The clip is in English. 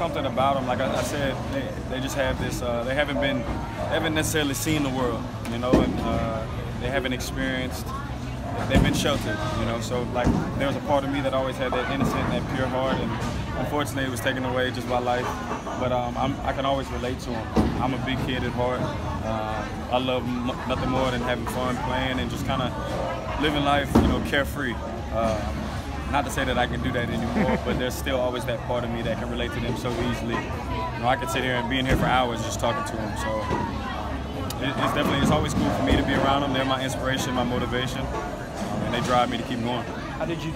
something about them. Like I, I said, they, they, just have this. Uh, they haven't been, they haven't necessarily seen the world, you know, and uh, they haven't experienced. They've been sheltered, you know. So like, there was a part of me that always had that innocent, that pure heart, and unfortunately, it was taken away just by life. But um, i can always relate to them. I'm a big kid at heart. Uh, I love nothing more than having fun, playing, and just kind of living life, you know, carefree. Uh, not to say that I can do that anymore, but there's still always that part of me that can relate to them so easily. You know, I could sit here and be in here for hours just talking to them. So it, it's definitely it's always cool for me to be around them. They're my inspiration, my motivation, um, and they drive me to keep going. How did you?